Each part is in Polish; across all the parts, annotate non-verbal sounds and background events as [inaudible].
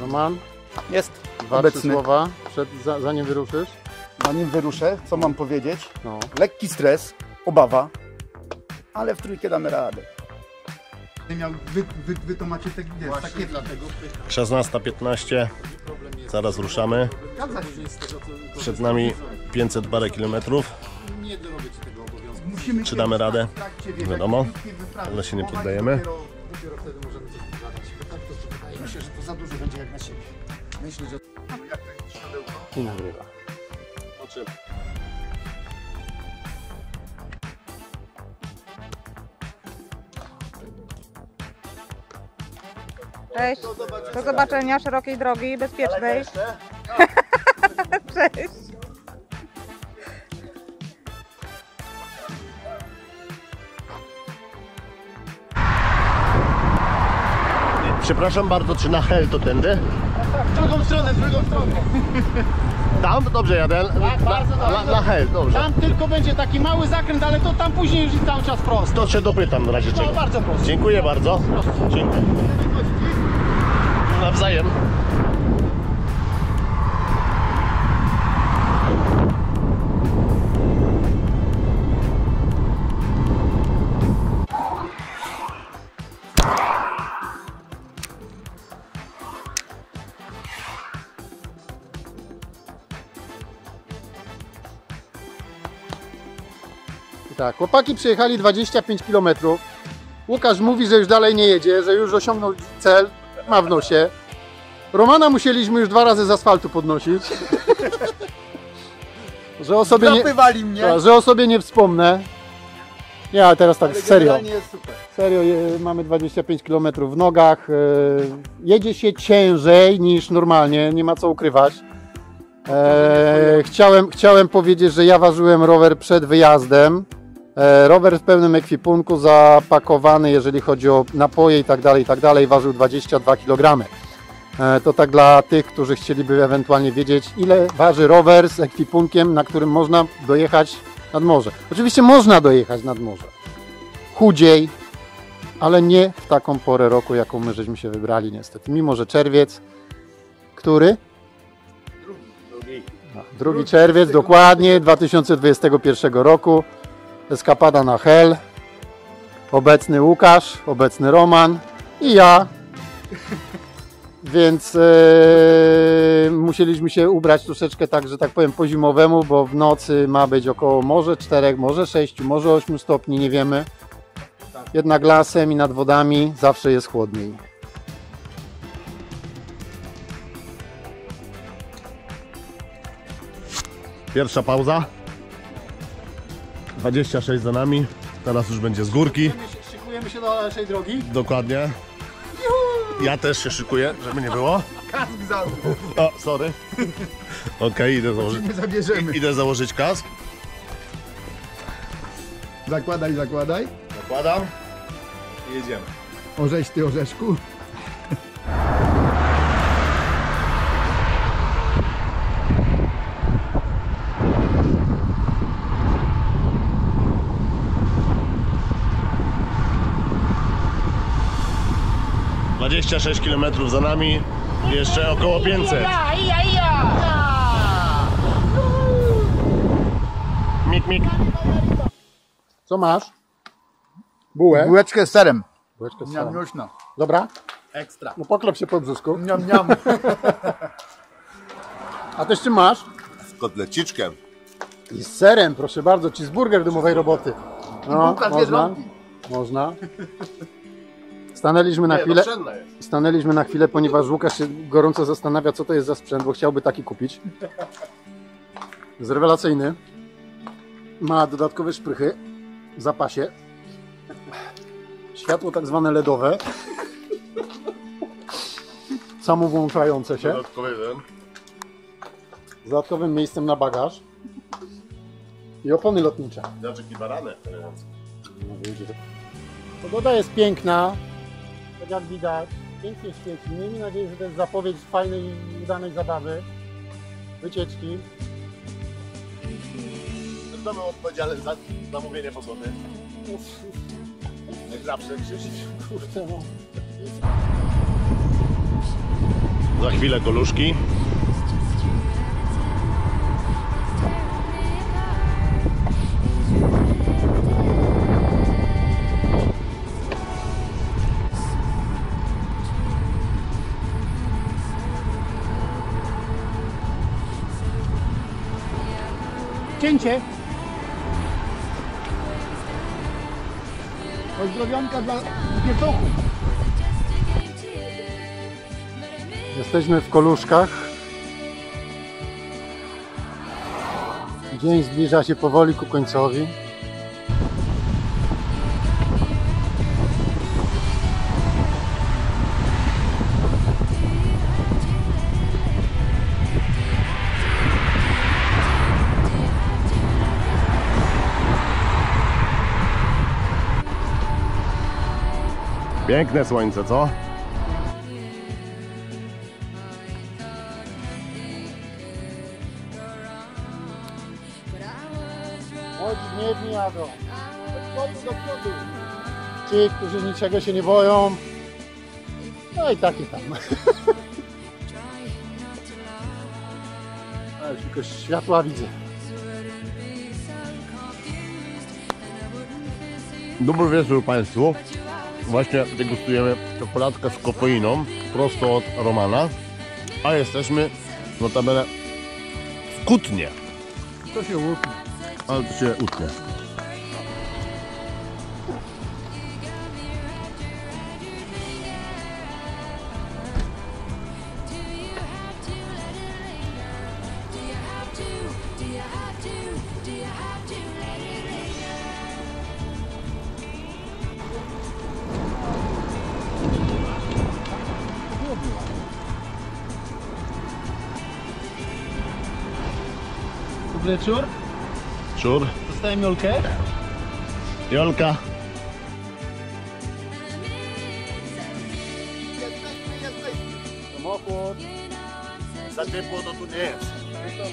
Roman, Jest dwa, trzy obecny. słowa, przed, za, zanim wyruszysz. Zanim wyruszę, co mam powiedzieć? No. Lekki stres, obawa, ale w trójkę damy radę. Miał, wy, wy, wy to macie te, wiesz, takie... 16.15, zaraz ruszamy. Przed nami 500 parę kilometrów. Musimy Czy damy radę? wiesz, Wiadomo, ale się nie poddajemy. Myślę, że... Jak to jest światełko? I nagrywa. Cześć. Do zobaczenia, szerokiej drogi, bezpiecznej. [laughs] Cześć. Przepraszam bardzo, czy na hel to tędy? W drugą stronę, w drugą stronę. Tam? Dobrze jadę. bardzo Na, na, dobrze. na hel, dobrze. Tam tylko będzie taki mały zakręt, ale to tam później już jest cały czas prosto. To się dopytam w razie No czego. bardzo prosto. Dziękuję bardzo. Dziękuję. Nawzajem. Tak, chłopaki przyjechali 25 km. Łukasz mówi, że już dalej nie jedzie, że już osiągnął cel, ma w nosie. Romana musieliśmy już dwa razy z asfaltu podnosić. [laughs] że o sobie nie, mnie. że o sobie nie wspomnę. Ja teraz tak ale serio. generalnie jest super. Serio, je- mamy 25 km w nogach. e, Jedzie się ciężej niż normalnie, nie ma co ukrywać. E, chciałem, chciałem powiedzieć, że ja ważyłem rower przed wyjazdem. E, rower w pełnym ekwipunku, zapakowany, jeżeli chodzi o napoje i tak dalej, i tak dalej, ważył 22 kg. E, to tak dla tych, którzy chcieliby ewentualnie wiedzieć, ile waży rower z ekwipunkiem, na którym można dojechać nad morze. Oczywiście można dojechać nad morze. Chudziej, ale nie w taką porę roku, jaką my żeśmy się wybrali niestety. Mimo, że czerwiec, który? No, Drugi czerwiec, dokładnie, 2021 roku. Eskapada na Hel. Obecny Łukasz, obecny Roman i ja. [laughs] Więc e, musieliśmy się ubrać troszeczkę tak, że tak powiem po zimowemu, bo w nocy ma być około może 4, może 6, może 8 stopni, nie wiemy. Jednak lasem i nad wodami zawsze jest chłodniej. Pierwsza pauza. 26 za nami. Teraz już będzie z górki. Szykujemy się do dalszej drogi. Dokładnie. Ja też się szykuję, żeby nie było. Kask za O, sorry. Okej, idę, założyć, nie zabierzemy. idę założyć kask. Zakładaj, zakładaj. Zakładam i jedziemy. Orzeź ty orzeszku. 26 km za nami. Jeszcze około 500. Mik, mik. Co masz? Bułę? Bułeczkę z serem. Bułeczkę z Miam serem. luźno. Dobra? Ekstra. No poklep się po brzusku. Miam, miam. [laughs] A też czym masz? Z kotleciczkiem. I z serem, proszę bardzo, cheeseburger domowej roboty. No, bułka z można. Biedronki. Można. Stanęliśmy na chwilę. Stanęliśmy na chwilę, ponieważ Łukasz się gorąco zastanawia, co to jest za sprzęt, bo chciałby taki kupić. Jest rewelacyjny. Ma dodatkowe szprychy w zapasie. Światło tak zwane LEDowe. Samowłączające się. Dodatkowy jeden. Z dodatkowym miejscem na bagaż. I opony lotnicze. Jaczek i baranek. Pogoda jest piękna, jak widać, pięknie świeci. Miejmy nadzieję, że to jest zapowiedź fajnej i udanej zabawy, wycieczki. Kto był odpowiedzialny za zamówienie pogody? Jak zawsze Krzyś. Kurczę no. Za chwilę koluszki. Cięcie. Pozdrowionka dla piecochów. Jesteśmy w Koluszkach. Dzień zbliża się powoli ku końcowi. Piękne słońce, co? Chodź, nie jadą. Do przodu, do przodu. Ci, którzy niczego się nie boją. No i tak i tam. [laughs] Ale tylko światła widzę. Dobry wieczór Państwu. Właśnie degustujemy czekoladkę z kofeiną prosto od Romana. A jesteśmy notabene w Kutnie. To się łupi. Ale to się utnie. Dostałem Jolkę. Jolka. Samochód. Za ciepło to tu nie jest. To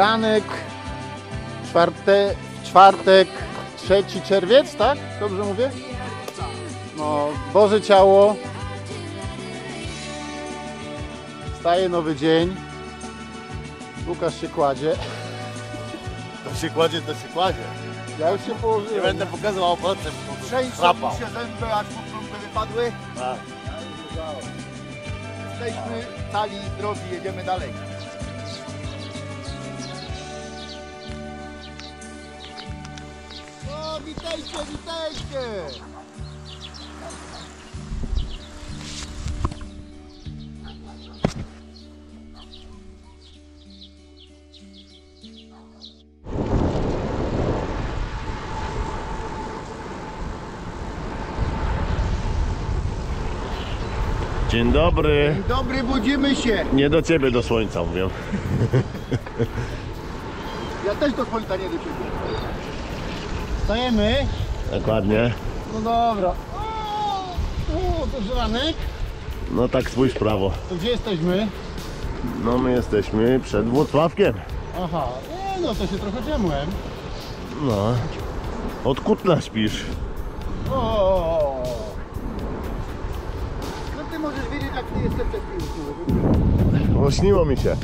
Ranek, czwarte, czwartek, trzeci czerwiec, tak? Dobrze mówię? No, Boże Ciało. Staje nowy dzień. Łukasz się kładzie. To się kładzie, to się kładzie. Ja już się położyłem. Nie będę pokazywał potem. Trzęsą mi się zęby, aż po prostu wypadły. Tak. Jesteśmy cali i zdrowi, jedziemy dalej. Witajcie, witajcie! Dzień dobry. Dzień dobry, budzimy się. Nie do ciebie, do słońca mówię. Ja też do słońca nie do ciebie. Stajemy. Dokładnie. No dobra. O, o, to jest ranek. No tak spójrz prawo. To gdzie jesteśmy? No my jesteśmy przed Włocławkiem. Aha, e, no to się trochę dziemłem. No. Od Kutna śpisz. O, No ty możesz wiedzieć, jak ty jestem przed piłką. Ośniło mi się.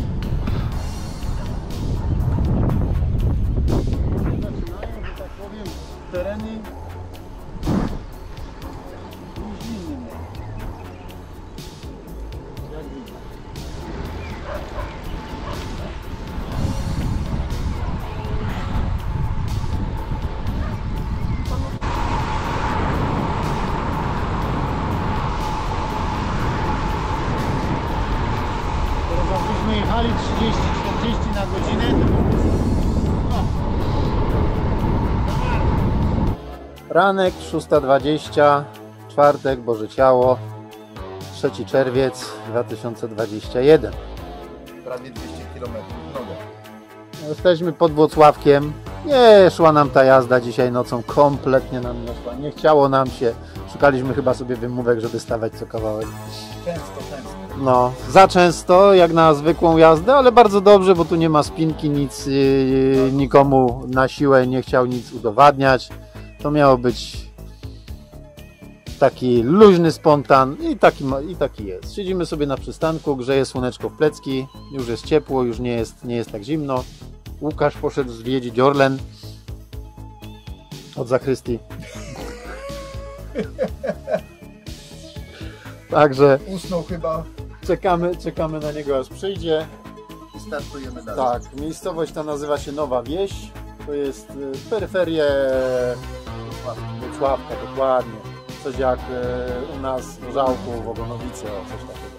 Tereny nizinne. Jak widać. Jakbyśmy jechali 30-40 na godzinę, Ranek 6.20, czwartek, Boże Ciało, 3 czerwiec 2021. Prawie 200 km drogę. Jesteśmy pod Włocławkiem Nie szła nam ta jazda dzisiaj nocą, kompletnie nam nie szła. Nie chciało nam się. Szukaliśmy chyba sobie wymówek, żeby stawać co kawałek. Często, często. No, za często jak na zwykłą jazdę, ale bardzo dobrze, bo tu nie ma spinki, nic yy, nikomu na siłę nie chciał nic udowadniać. To miało być taki luźny spontan i taki, i taki jest. Siedzimy sobie na przystanku, grzeje słoneczko w plecki, już jest ciepło, już nie jest, nie jest tak zimno. Łukasz poszedł zwiedzić Orlen od zakrystii. [laughs] Także Usnął chyba czekamy, czekamy na niego aż przyjdzie. i startujemy dalej. Tak, miejscowość ta nazywa się Nowa Wieś. To jest y, peryferie Wrocławka, dokładnie. Coś jak y, u nas w Żałku, w Ogonowice, o coś takiego.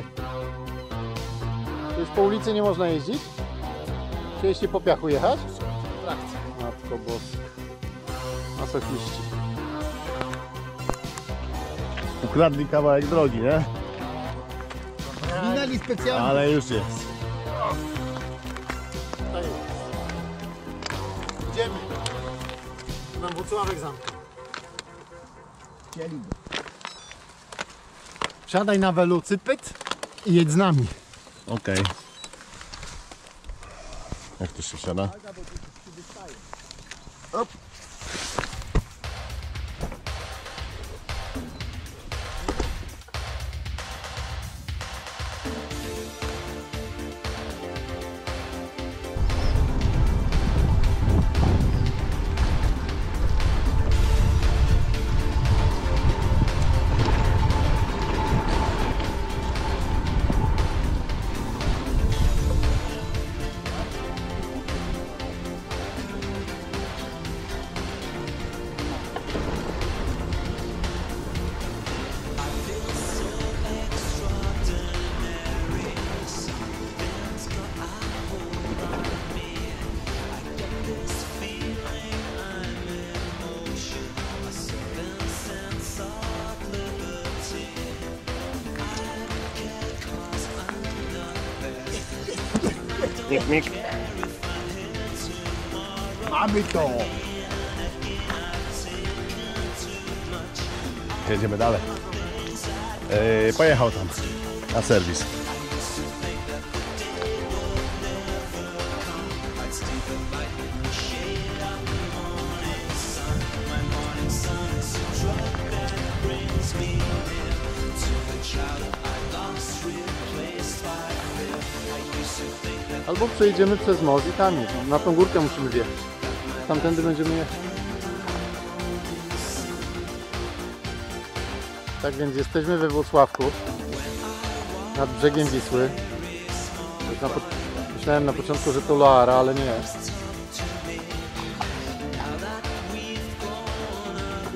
[laughs] Już po ulicy nie można jeździć? Chcieliście po piachu jechać? Matko boska. Masochiści. Ukradli kawałek drogi, nie? Minęli specjalnie. Ale już jest. Nam Włocławek zamknął. Chcieliby. Siadaj na welucypyt i jedź z nami. Okej. Jak to się siada? Mik, mik. Mamy to. Jedziemy dalej. Yy, pojechał tam na serwis. Albo przejdziemy przez most i tam jest. Na tą górkę musimy wjechać. Tamtędy będziemy jechać. Tak więc jesteśmy we Włocławku. Nad brzegiem Wisły. Na. Myślałem na początku, że to Loara, ale nie.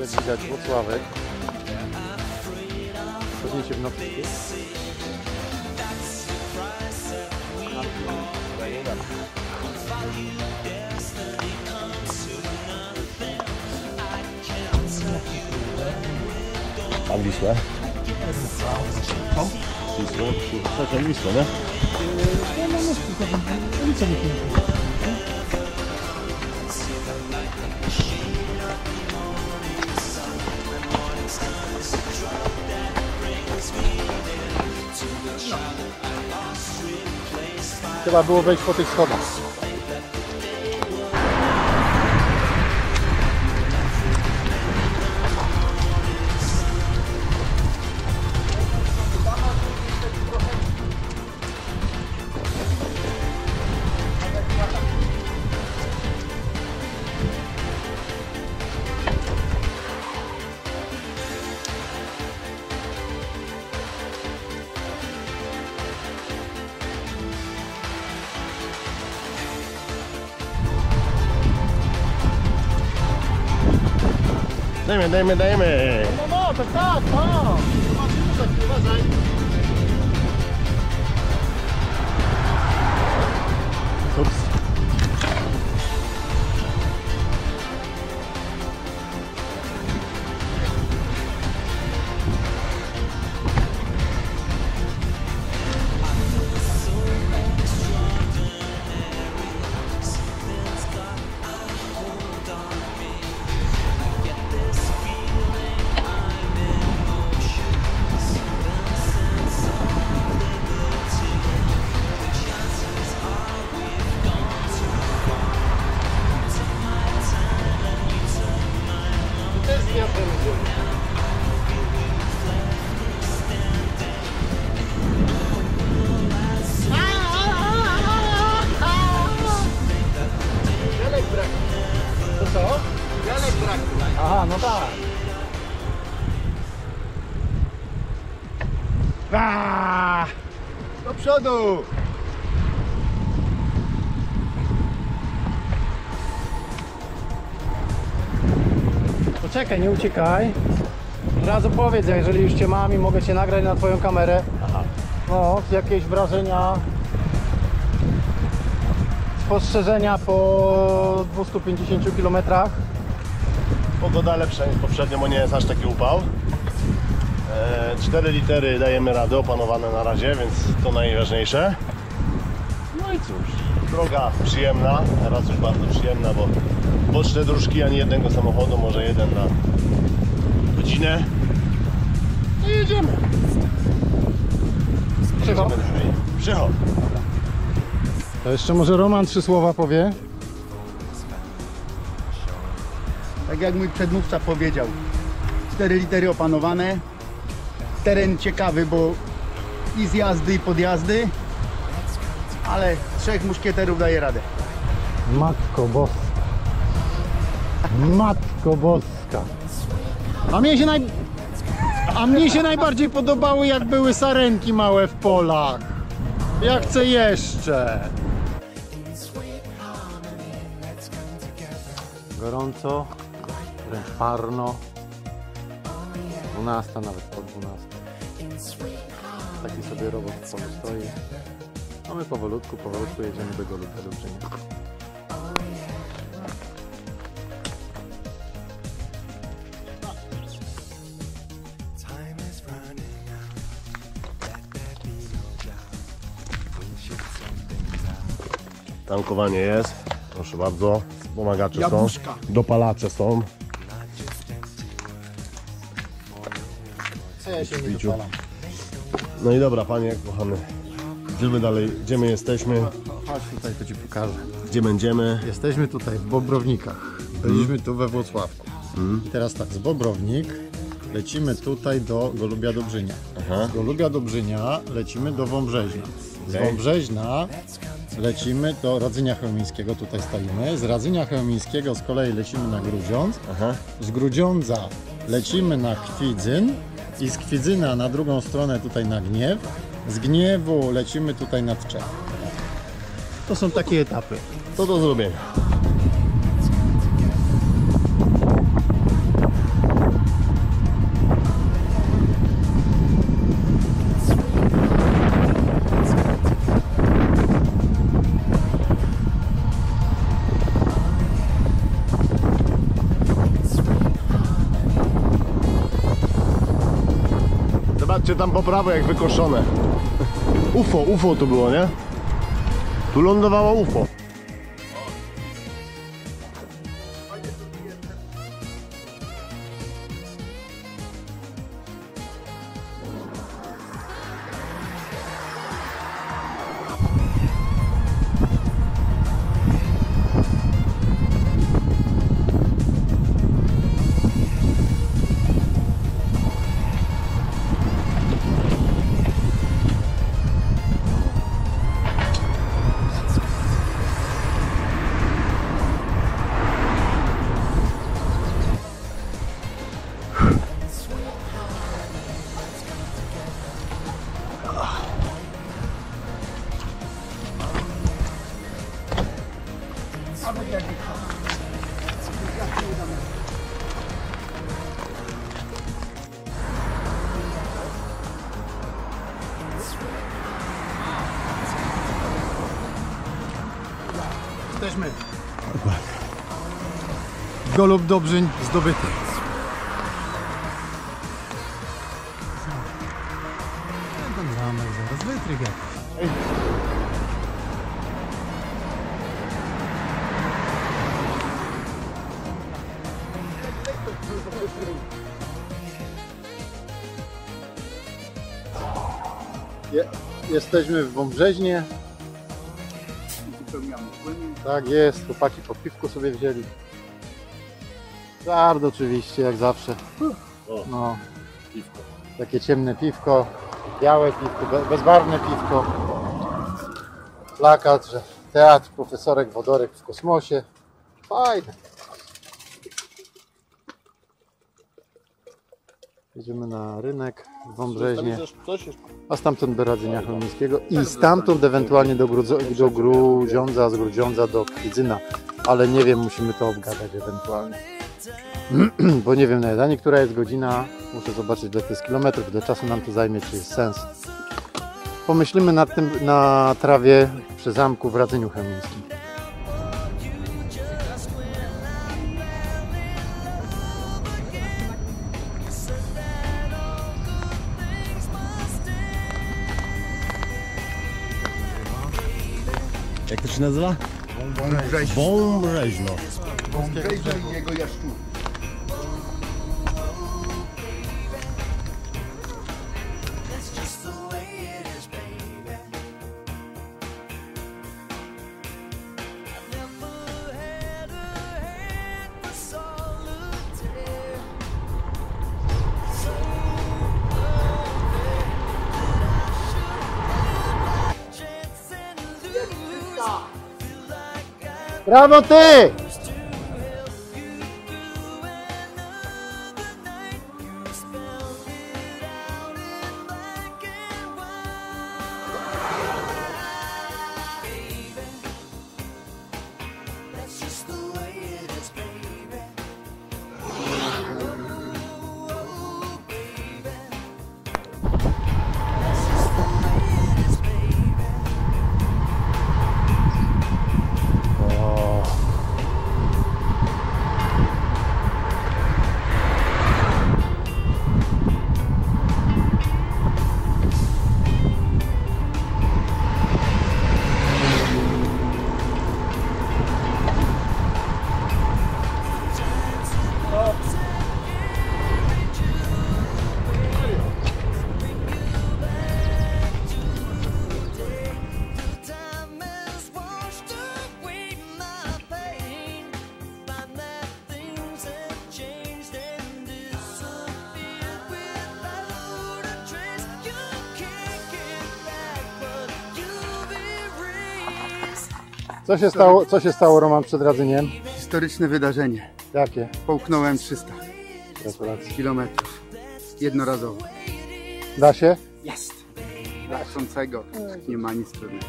Jak widać Włocławek. Pewnie się w nocy. Wisłę. Wisłą, trzecią Wisłę, nie? Trzeba było wejść po tych schodach. Dajmy, dajmy, dajmy! No, no, tak, tak, no. Zobaczymy, tak, uważaj. Przodu! Poczekaj, nie uciekaj. Od razu powiedz, jeżeli już cię mam i mogę cię nagrać na twoją kamerę. No, jakieś wrażenia, spostrzeżenia po 250 km. Pogoda lepsza niż poprzednio, bo nie jest aż taki upał. E, 4 litery dajemy radę, opanowane na razie, więc to najważniejsze. No i cóż, droga przyjemna, teraz już bardzo przyjemna, bo boczne dróżki ani jednego samochodu, może jeden na godzinę. No i jedziemy. Przycho. Jedziemy dalej. Przycho. To jeszcze może Roman trzy słowa powie. Tak jak mój przedmówca powiedział, 4 litery opanowane, teren ciekawy, bo i zjazdy i podjazdy, ale trzech muszkieterów daje radę. Matko boska. Matko boska. A mnie się naj... A mnie się najbardziej podobały jak były sarenki małe w polach. Ja chcę jeszcze. Gorąco, wręcz parno. 12 nawet po 12. Taki sobie robot w polu stoi. A my powolutku, powolutku jedziemy do Golubia do Brzenia. Time is running out. Let there be doubt. We should sort things out. Tankowanie jest, proszę bardzo. Pomagacze Jabłuszka. są, dopalacze są. Co ja się nie dopalam? No i dobra, panie kochany. Gdzie my dalej, gdzie my jesteśmy, Chodź tutaj, to Ci pokażę. gdzie będziemy. Jesteśmy tutaj w Bobrownikach. Byliśmy tu we Włocławku. I teraz tak, z Bobrownik lecimy tutaj do Golubia Dobrzynia. Aha. Z Golubia Dobrzynia lecimy do Wąbrzeźna. Z Okej. Wąbrzeźna lecimy do Radzynia Chełmińskiego, tutaj stoimy. Z Radzynia Chełmińskiego z kolei lecimy na Grudziądz. Aha. Z Grudziądza lecimy na Kwidzyn i z Kwidzyna na drugą stronę tutaj na Gniew. Z Gniewu lecimy tutaj na Tczew. To są takie etapy. To do zrobienia. Zobaczcie tam po prawo jak wykoszone. UFO, UFO to było, nie? Tu lądowało UFO. Jesteśmy. Golub Dobrzyń zdobyty. Jesteśmy w Wąbrzeźnie. Tak jest, chłopaki po piwku sobie wzięli. Żart oczywiście, jak zawsze. No, Piwko. takie ciemne piwko, białe piwko, be- bezbarwne piwko. Plakat, że teatr profesorek Wodorek w kosmosie. Fajne. Jedziemy na rynek w Wąbrzeźnie, a stamtąd do Radzenia Chełmińskiego i stamtąd ewentualnie do, Grudzo- do Grudziądza, z Grudziądza do Kwidzyna. Ale nie wiem, musimy to obgadać ewentualnie. [clears throat] Bo nie wiem na jadanie, która jest godzina. Muszę zobaczyć, ile to jest kilometrów, ile czasu nam to zajmie, czy jest sens. Pomyślimy nad tym na trawie przy zamku w Radzeniu Chełmińskim. Jak to się nazywa? Wąbrzeźno. Wąbreźno. Wąbrzeźno i jego jaszczur. Já voltei! Co się stało, co się stało Roman przed Radzeniem? Historyczne wydarzenie. Jakie? Połknąłem 300 Gratulacje. kilometrów. Jednorazowo. Da się? Jest. Znaczącego. Nie ma nic trudnego.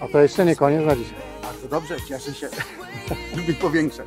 A to jeszcze nie koniec na dzisiaj. Bardzo dobrze, cieszę się. [laughs] Lubię powiększać.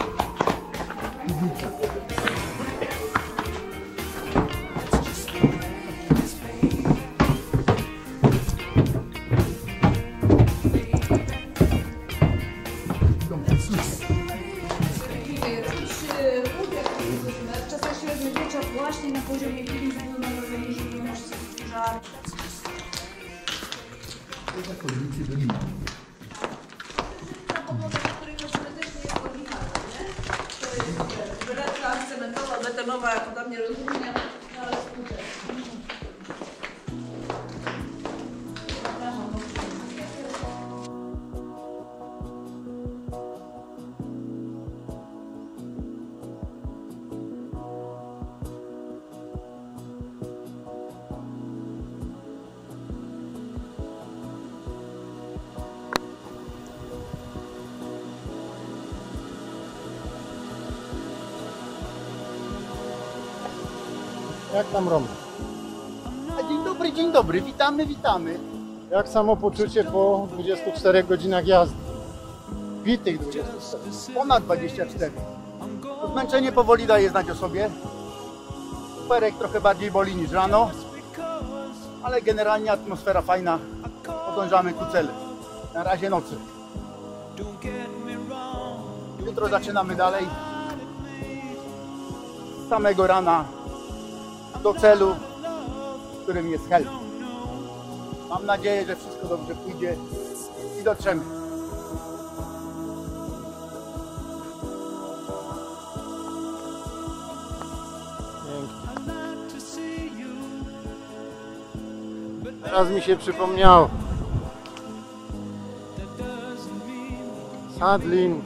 Jak tam Roman? A dzień dobry, dzień dobry. Witamy, witamy. Jak samopoczucie po 24 godzinach jazdy? Bitych 24. Ponad 24. Zmęczenie powoli daje znać o sobie. Superek trochę bardziej boli niż rano. Ale generalnie atmosfera fajna. Podążamy ku celu. Na razie nocy. Jutro zaczynamy dalej. Z samego rana do celu, którym jest help. Mam nadzieję, że wszystko dobrze pójdzie i dotrzemy. Teraz mi się przypomniał. Sadlin